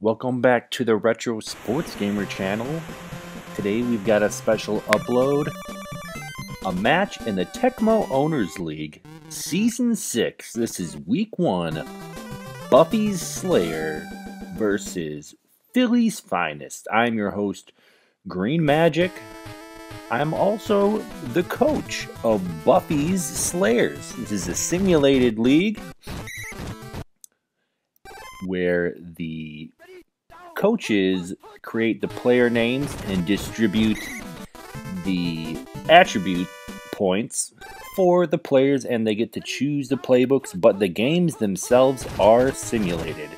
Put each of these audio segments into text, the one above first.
Welcome back to the Retro Sports Gamer channel. Today we've got a special upload. A match in the Tecmo Owners League, Season 6. This is Week 1. Buffy's Slayer versus Philly's Finest. I'm your host, Green Magic. I'm also the coach of Buffy's Slayers. This is a simulated league where the coaches create the player names and distribute the attribute points for the players and they get to choose the playbooks but the games themselves are simulated.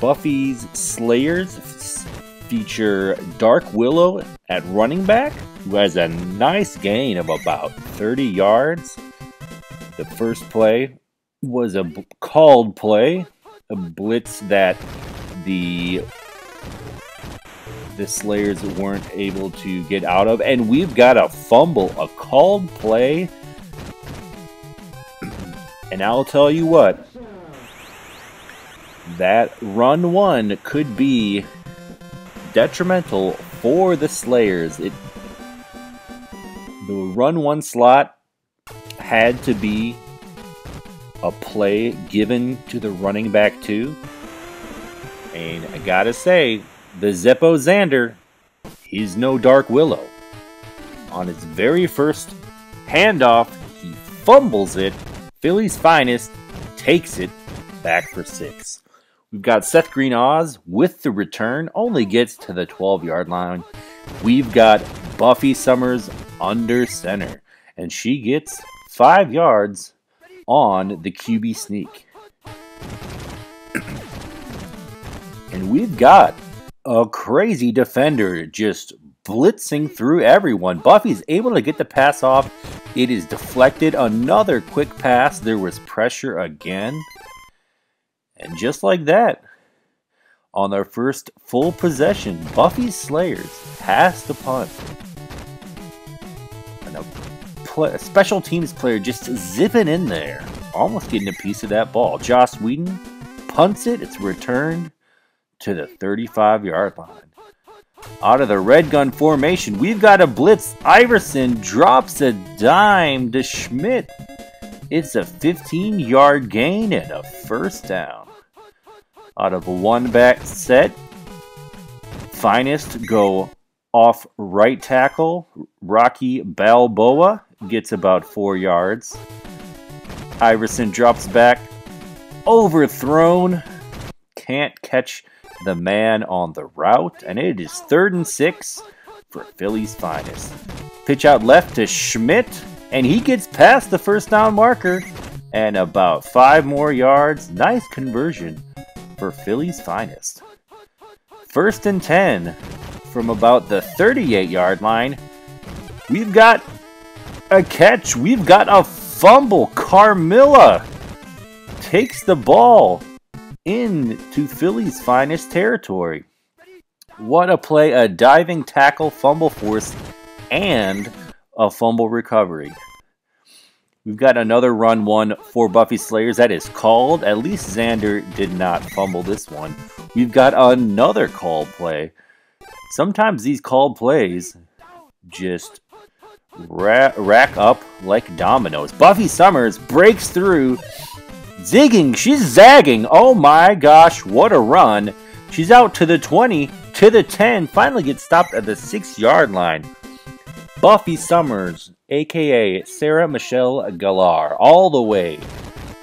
Buffy's slayers feature dark willow at running back who has a nice gain of about 30 yards. The first play was a called play a blitz that the the Slayers weren't able to get out of. And we've got a fumble, a called play. And I'll tell you what, that run one could be detrimental for the Slayers. It the run one slot had to be a play given to the running back too. And I gotta say, the Zeppo Xander, he's no Dark Willow. On his very first handoff, he fumbles it. Philly's finest takes it back for six. We've got Seth Green Oz with the return, only gets to the 12 yard line. We've got Buffy Summers under center, and she gets five yards on the QB sneak. and we've got a crazy defender just blitzing through everyone. Buffy's able to get the pass off. It is deflected. Another quick pass. There was pressure again. And just like that, on their first full possession, Buffy's Slayers passed the punt. And a, a special teams player just zipping in there, almost getting a piece of that ball. Joss Whedon punts it. It's returned to the 35 yard line. Out of the red gun formation, we've got a blitz. Iverson drops a dime to Schmidt. It's a 15 yard gain and a first down. Out of a one back set, Finest go off right tackle. Rocky Balboa gets about four yards. Iverson drops back, overthrown, can't catch the man on the route, and it is third and six for Philly's finest. Pitch out left to Schmidt, and he gets past the first down marker and about five more yards. Nice conversion for Philly's finest. First and 10 from about the 38 yard line. We've got a catch. We've got a fumble. Carmilla takes the ball into Philly's finest territory. What a play, a diving tackle, fumble force, and a fumble recovery. We've got another run one for Buffy Slayers that is called. At least Xander did not fumble this one. We've got another call play. Sometimes these called plays just ra rack up like dominoes. Buffy Summers breaks through Zigging, she's zagging. Oh my gosh, what a run. She's out to the 20, to the 10, finally gets stopped at the 6 yard line. Buffy Summers, aka Sarah Michelle Gellar, all the way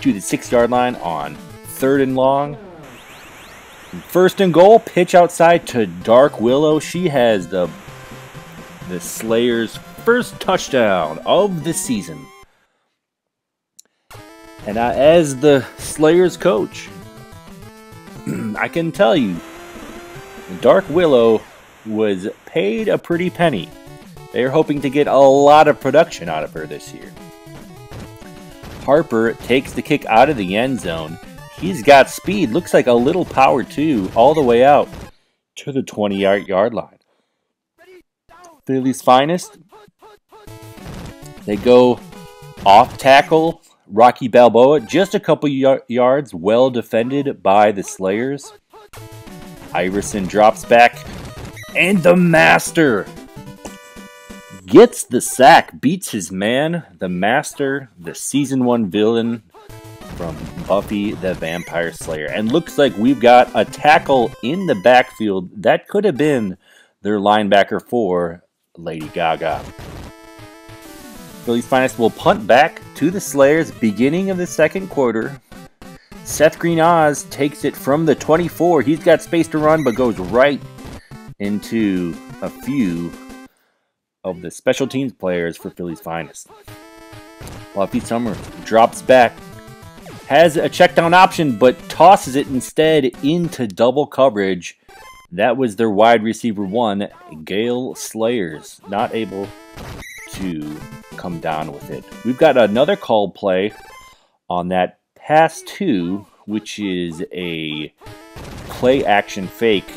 to the 6 yard line on third and long. First and goal, pitch outside to Dark Willow. She has the the Slayer's first touchdown of the season. And I, as the Slayers coach, I can tell you, Dark Willow was paid a pretty penny. They're hoping to get a lot of production out of her this year. Harper takes the kick out of the end zone. He's got speed, looks like a little power too, all the way out to the 20 yard line. Philly's finest. They go off tackle Rocky Balboa, just a couple yards, well defended by the Slayers. Iverson drops back, and the Master gets the sack, beats his man, the Master, the Season 1 villain from Buffy the Vampire Slayer. And looks like we've got a tackle in the backfield. That could have been their linebacker for Lady Gaga. Philly's Finest will punt back to the Slayers beginning of the second quarter. Seth Green Oz takes it from the 24. He's got space to run, but goes right into a few of the special teams players for Philly's Finest. Buffy Summer drops back, has a check down option, but tosses it instead into double coverage. That was their wide receiver one, Gale Slayers, not able to come down with it. We've got another call play on that pass two, which is a play action fake.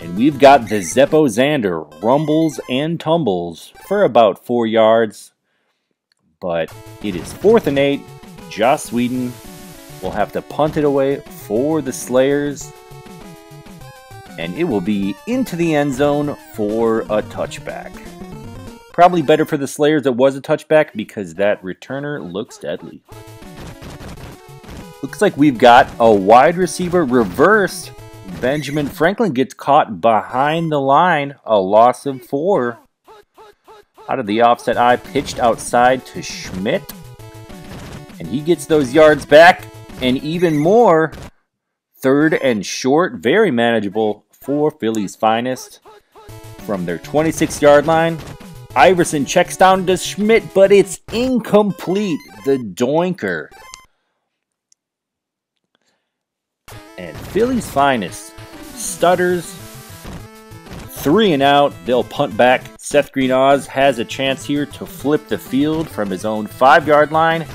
And we've got the Zeppo Xander rumbles and tumbles for about four yards. But it is fourth and eight. Joss Whedon will have to punt it away for the Slayers. And it will be into the end zone for a touchback. Probably better for the Slayers it was a touchback because that returner looks deadly. Looks like we've got a wide receiver reversed. Benjamin Franklin gets caught behind the line. A loss of four. Out of the offset I pitched outside to Schmidt. And he gets those yards back and even more. Third and short, very manageable for Philly's finest. From their 26 yard line, Iverson checks down to Schmidt, but it's incomplete. The doinker. And Philly's finest stutters. Three and out. They'll punt back. Seth Green Oz has a chance here to flip the field from his own five yard line.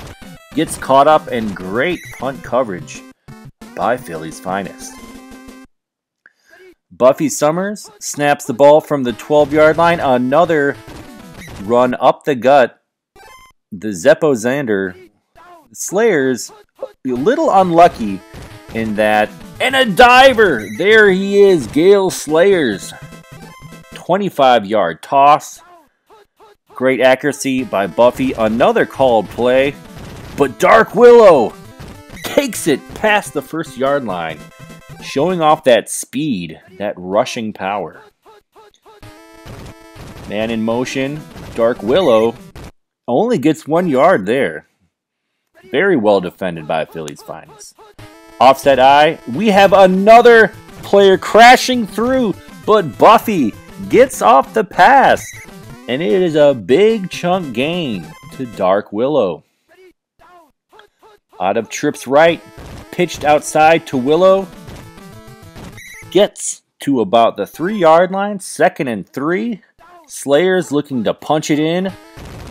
Gets caught up and great punt coverage by Philly's finest. Buffy Summers snaps the ball from the 12 yard line. Another run up the gut. The Zeppo Xander Slayers a little unlucky in that. And a diver! There he is, Gale Slayers. 25 yard toss. Great accuracy by Buffy. Another called play. But Dark Willow takes it past the first yard line, showing off that speed, that rushing power. Man in motion, Dark Willow only gets one yard there. Very well defended by Philly's finest. Offset I, we have another player crashing through, but Buffy gets off the pass, and it is a big chunk gain to Dark Willow. Out of trips right, pitched outside to Willow, gets to about the three yard line, second and three. Slayers looking to punch it in.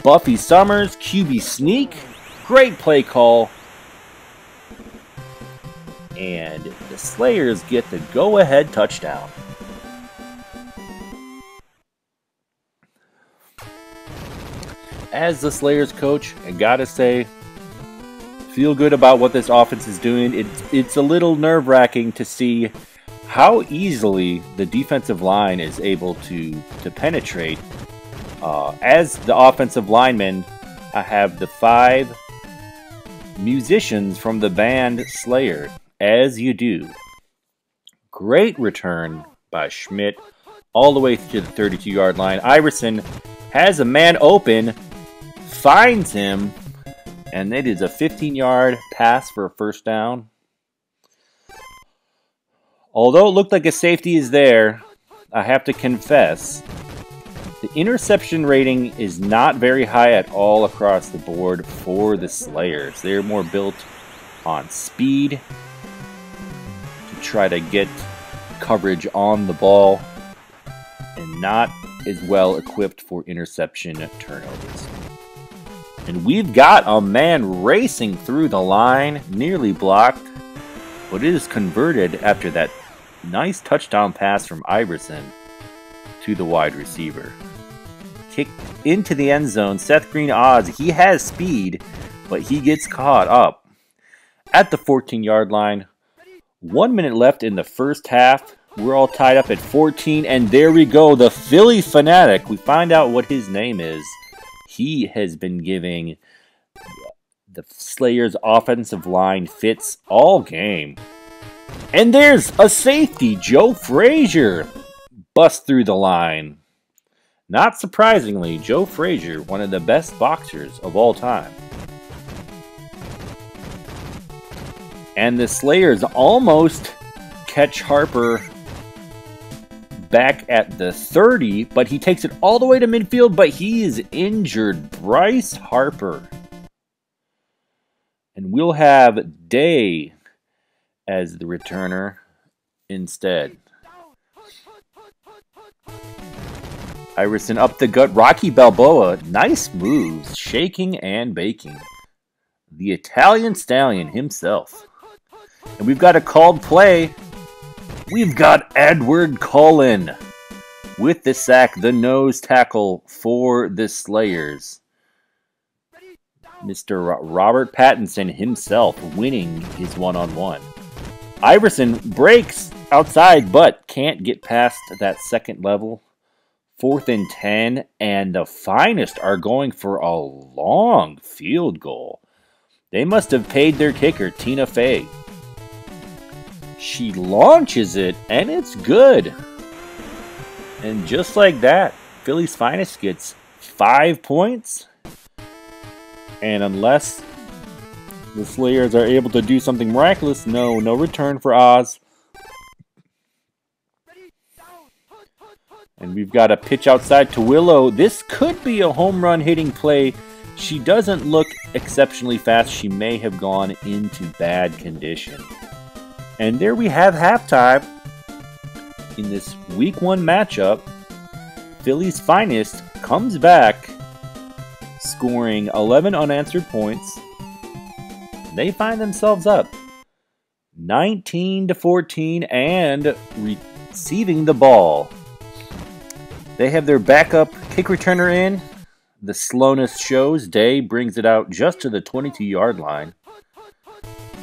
Buffy Summers, QB sneak. Great play call. And the Slayers get the go ahead touchdown. As the Slayers coach, I gotta say, feel good about what this offense is doing. It's, it's a little nerve wracking to see how easily the defensive line is able to to penetrate. Uh, as the offensive lineman, I have the five musicians from the band Slayer, as you do. Great return by Schmidt all the way to the 32 yard line. Iverson has a man open, finds him, and it is a 15 yard pass for a first down. Although it looked like a safety is there, I have to confess, the interception rating is not very high at all across the board for the Slayers. They're more built on speed to try to get coverage on the ball and not as well equipped for interception turnovers. And we've got a man racing through the line, nearly blocked, but it is converted after that Nice touchdown pass from Iverson to the wide receiver. Kicked into the end zone. Seth Green Oz. He has speed, but he gets caught up at the 14 yard line. One minute left in the first half. We're all tied up at 14, and there we go. The Philly Fanatic. We find out what his name is. He has been giving the Slayers offensive line fits all game. And there's a safety, Joe Frazier. Bust through the line. Not surprisingly, Joe Frazier, one of the best boxers of all time. And the Slayers almost catch Harper back at the 30, but he takes it all the way to midfield, but he is injured. Bryce Harper. And we'll have Day as the returner instead. Iverson up the gut. Rocky Balboa. Nice moves. Shaking and baking. The Italian Stallion himself. And we've got a called play We've got Edward Cullen with the sack, the nose tackle for the Slayers. Mr. Robert Pattinson himself winning his one on one. Iverson breaks outside but can't get past that second level. Fourth and 10, and the finest are going for a long field goal. They must have paid their kicker, Tina Fey. She launches it, and it's good. And just like that, Philly's finest gets five points. And unless the Slayers are able to do something miraculous, no, no return for Oz. And we've got a pitch outside to Willow. This could be a home run hitting play. She doesn't look exceptionally fast. She may have gone into bad condition. And there we have halftime in this week one matchup. Philly's finest comes back, scoring 11 unanswered points. They find themselves up 19 to 14 and receiving the ball. They have their backup kick returner in. The slowness shows. Day brings it out just to the 22 yard line.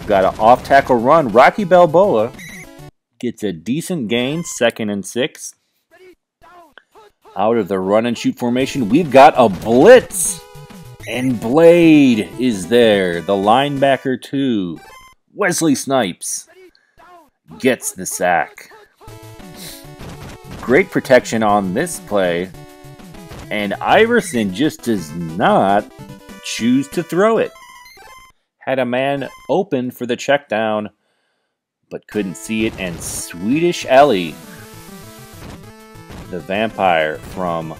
Got an off tackle run. Rocky Balboa gets a decent gain, second and six. Out of the run and shoot formation, we've got a blitz. And Blade is there. The linebacker, too. Wesley Snipes gets the sack. Great protection on this play. And Iverson just does not choose to throw it had a man open for the check down, but couldn't see it, and Swedish Elli, the vampire from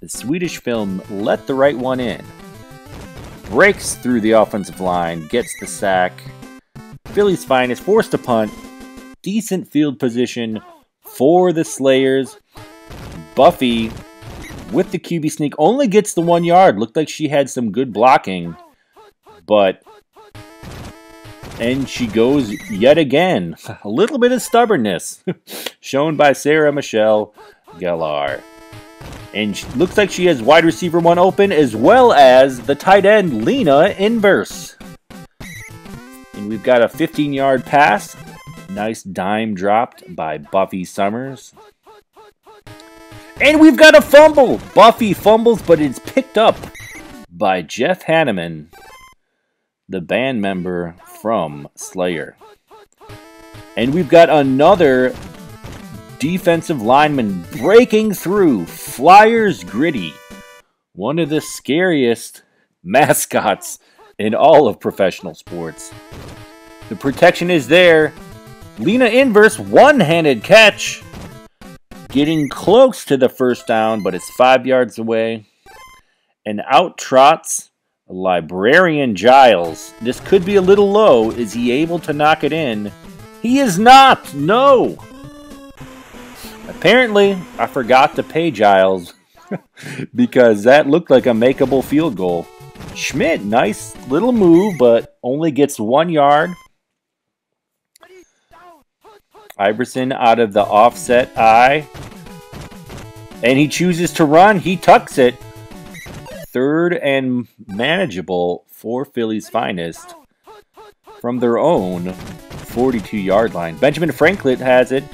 the Swedish film Let the Right One In, breaks through the offensive line, gets the sack. Philly's finest, forced to punt. Decent field position for the Slayers. Buffy, with the QB sneak, only gets the one yard. Looked like she had some good blocking, but and she goes yet again. A little bit of stubbornness shown by Sarah Michelle Gellar. And she, looks like she has wide receiver one open as well as the tight end Lina Inverse. And we've got a 15 yard pass. Nice dime dropped by Buffy Summers. And we've got a fumble. Buffy fumbles, but it's picked up by Jeff Hanneman, the band member from Slayer. And we've got another defensive lineman breaking through Flyers Gritty, one of the scariest mascots in all of professional sports. The protection is there. Lina Inverse, one handed catch. Getting close to the first down, but it's five yards away. And out trots Librarian Giles. This could be a little low. Is he able to knock it in? He is not! No! Apparently, I forgot to pay Giles because that looked like a makeable field goal. Schmidt, nice little move, but only gets one yard. Iverson out of the offset I. And he chooses to run. He tucks it third and manageable for Philly's finest from their own 42 yard line. Benjamin Franklin has it.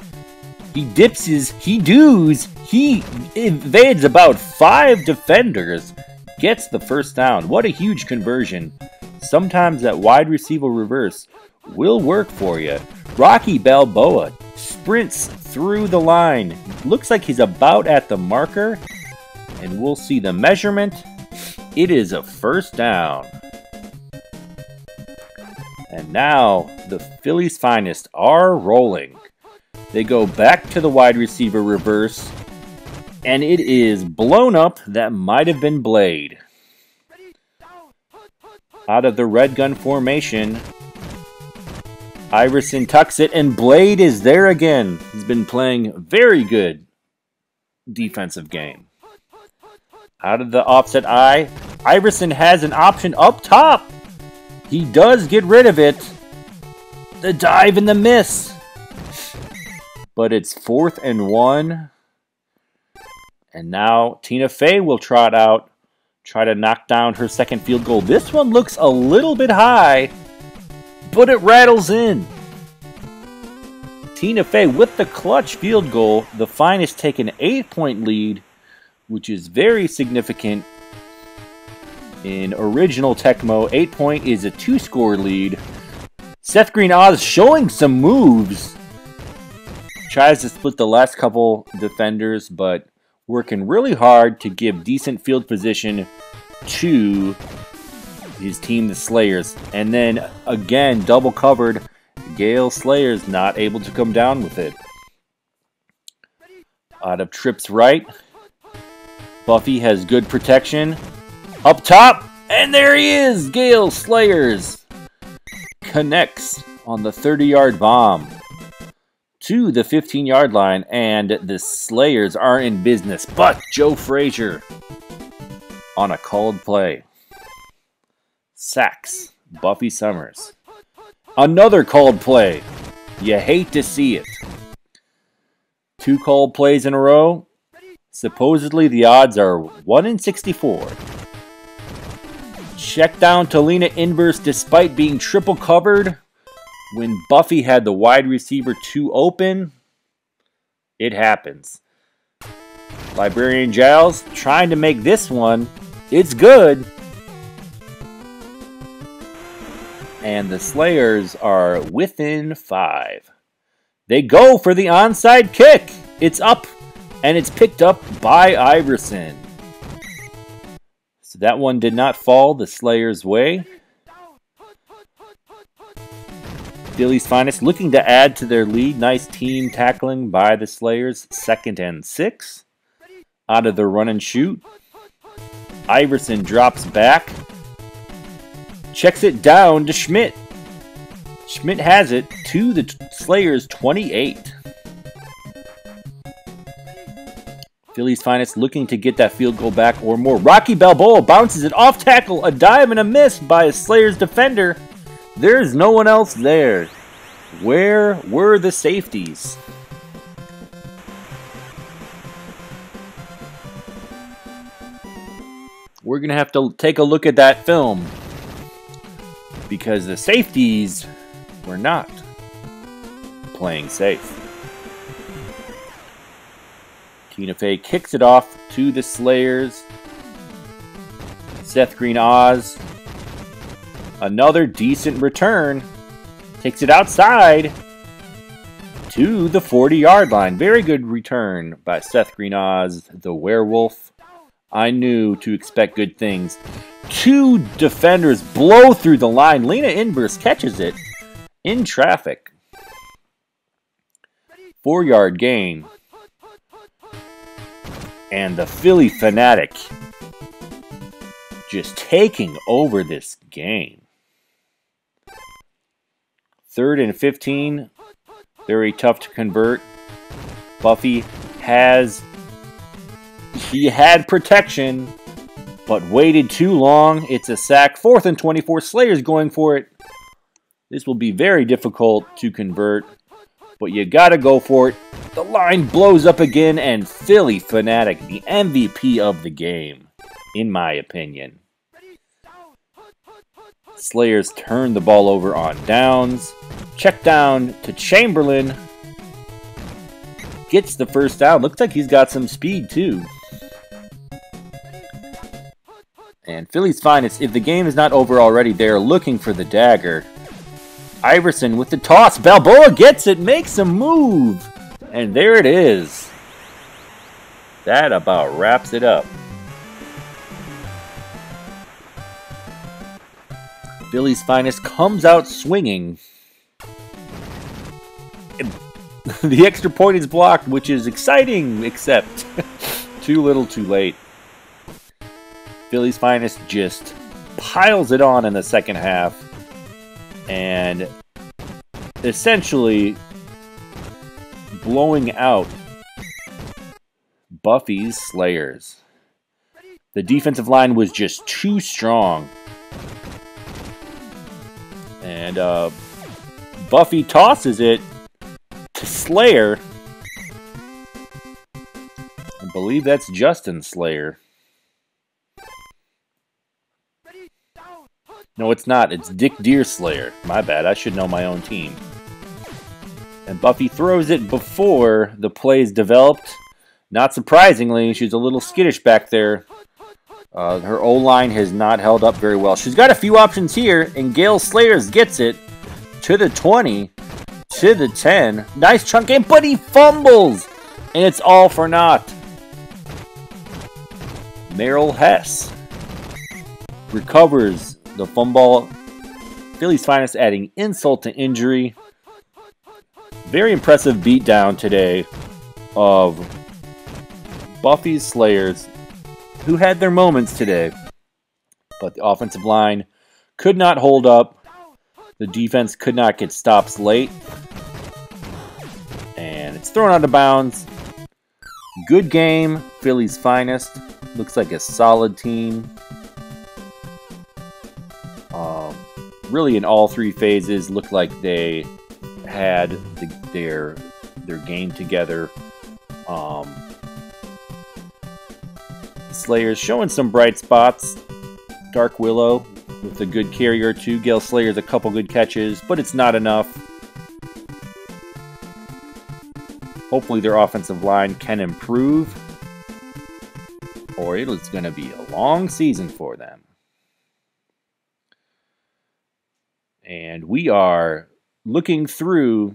He dips his, he does, he invades about five defenders, gets the first down. What a huge conversion. Sometimes that wide receiver reverse will work for you. Rocky Balboa sprints through the line. Looks like he's about at the marker. And we'll see the measurement. It is a first down. And now the Phillies' finest are rolling. They go back to the wide receiver reverse. And it is blown up. That might have been Blade. Out of the red gun formation, Iverson tucks it, and Blade is there again. He's been playing very good defensive game. Out of the offset I, Iverson has an option up top. He does get rid of it. The dive and the miss. But it's fourth and one. And now Tina Fey will trot out, try to knock down her second field goal. This one looks a little bit high but it rattles in. Tina Fey with the clutch field goal. The finest take an eight point lead, which is very significant. In original Tecmo, eight point is a two score lead. Seth Green Oz showing some moves. Tries to split the last couple defenders, but working really hard to give decent field position to his team, the Slayers. And then again, double covered. Gale Slayers not able to come down with it. Out of trips right. Buffy has good protection. Up top, and there he is! Gale Slayers connects on the 30 yard bomb to the 15 yard line, and the Slayers are in business. But Joe Frazier on a called play. Sacks. Buffy Summers. Another called play. You hate to see it. Two called plays in a row. Supposedly the odds are 1 in 64. Check down to Lina Inverse despite being triple covered. When Buffy had the wide receiver 2 open, it happens. Librarian Giles trying to make this one. It's good. and the Slayers are within five. They go for the onside kick. It's up, and it's picked up by Iverson. So that one did not fall the Slayers' way. Philly's finest looking to add to their lead. Nice team tackling by the Slayers. Second and six. Out of the run and shoot. Iverson drops back checks it down to Schmidt. Schmidt has it to the Slayers 28. Philly's finest looking to get that field goal back or more. Rocky Balboa bounces it off tackle, a dive and a miss by a Slayers defender. There's no one else there. Where were the safeties? We're going to have to take a look at that film because the safeties were not playing safe. Tina Fey kicks it off to the Slayers. Seth Green Oz. Another decent return. Takes it outside to the 40 yard line. Very good return by Seth Green Oz, the werewolf. I knew to expect good things. Two defenders blow through the line. Lina Inverse catches it in traffic. Four yard gain. And the Philly Fanatic just taking over this game. Third and 15. Very tough to convert. Buffy has. He had protection but waited too long. It's a sack. Fourth and 24. Slayer's going for it. This will be very difficult to convert, but you got to go for it. The line blows up again, and Philly Fanatic, the MVP of the game, in my opinion. Slayers turn the ball over on downs. Check down to Chamberlain. gets the first down. Looks like he's got some speed too. And Philly's finest, if the game is not over already, they're looking for the dagger. Iverson with the toss. Balboa gets it, makes a move. And there it is. That about wraps it up. Philly's finest comes out swinging. the extra point is blocked, which is exciting, except too little too late. Billy's finest just piles it on in the second half and essentially blowing out Buffy's Slayers. The defensive line was just too strong. And uh, Buffy tosses it to Slayer. I believe that's Justin Slayer. No, it's not. It's Dick Deerslayer. My bad. I should know my own team. And Buffy throws it before the play is developed. Not surprisingly, she's a little skittish back there. Uh, her O-line has not held up very well. She's got a few options here, and Gale Slayers gets it to the 20, to the 10. Nice chunk game, but he fumbles! And it's all for naught. Merrill Hess recovers the fumble. Philly's finest adding insult to injury. Very impressive beatdown today of Buffy's Slayers, who had their moments today. But the offensive line could not hold up. The defense could not get stops late. And it's thrown out of bounds. Good game, Philly's finest. Looks like a solid team. Um, really, in all three phases, looked like they had the, their their game together. Um, Slayer's showing some bright spots. Dark Willow with a good carrier too. Gale Slayer's a couple good catches, but it's not enough. Hopefully their offensive line can improve, or it's going to be a long season for them. and we are looking through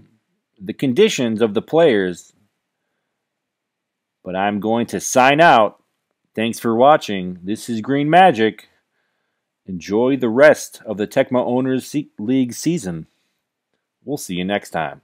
the conditions of the players. But I'm going to sign out. Thanks for watching. This is Green Magic. Enjoy the rest of the Tecmo Owners League season. We'll see you next time.